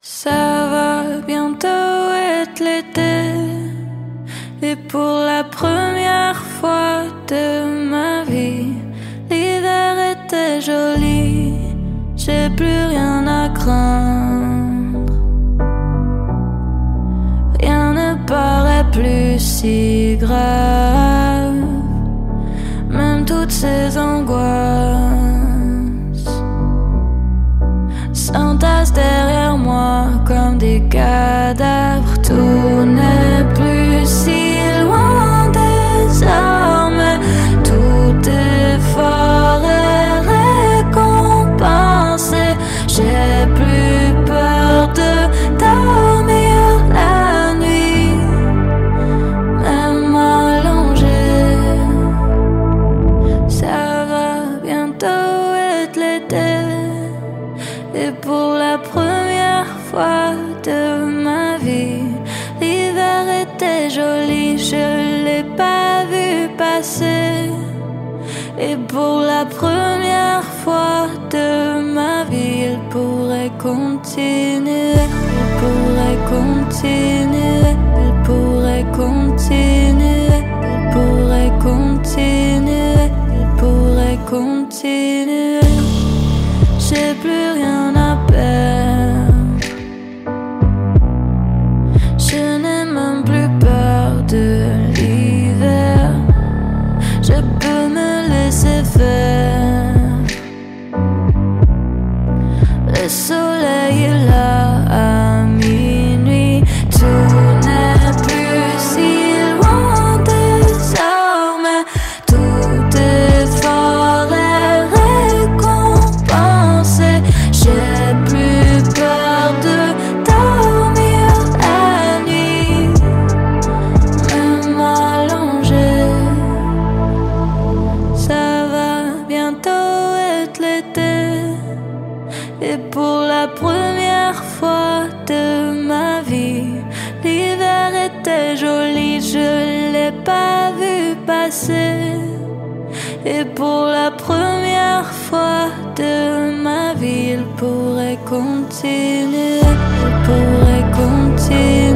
Ça va bientôt être l'été. Et pour la première fois de ma vie, l'hiver était joli. J'ai plus rien à craindre. Rien ne paraît plus si grave. Même toutes ces angoisses s'entassent derrière des cadavres. Tout n'est plus si loin désormais. Tout effort est récompensé. J'ai plus peur de dormir la nuit, même allongé. Ça va bientôt être l'été. Et pour la première fois de ma vie, l'hiver était joli, je l'ai pas vu passer. Et pour la première fois de ma vie, il pourrait continuer, il pourrait continuer, il pourrait continuer, il pourrait continuer, il pourrait continuer. so late Et pour la première fois de ma vie, l'hiver était joli, je l'ai pas vu passer. Et pour la première fois de ma vie, il pourrait continuer, pourrait continuer,